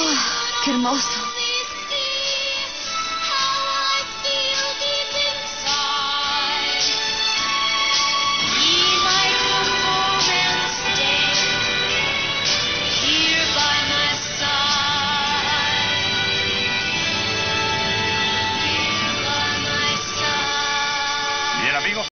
Oh, que hermoso.